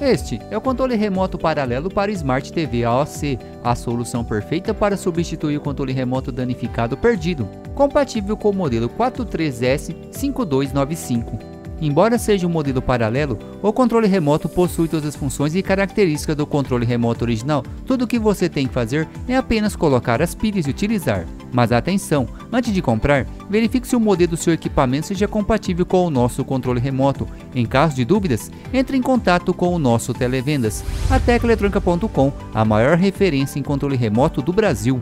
Este é o controle remoto paralelo para Smart TV AOC, a solução perfeita para substituir o controle remoto danificado perdido, compatível com o modelo 43S5295. Embora seja um modelo paralelo, o controle remoto possui todas as funções e características do controle remoto original. Tudo o que você tem que fazer é apenas colocar as pilhas e utilizar. Mas atenção, antes de comprar, verifique se o modelo do seu equipamento seja compatível com o nosso controle remoto. Em caso de dúvidas, entre em contato com o nosso televendas. A Teclaeletrônica.com, a maior referência em controle remoto do Brasil.